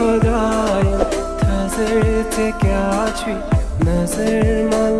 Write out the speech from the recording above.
Dütü kodayım Tazır tek açı नज़र मल की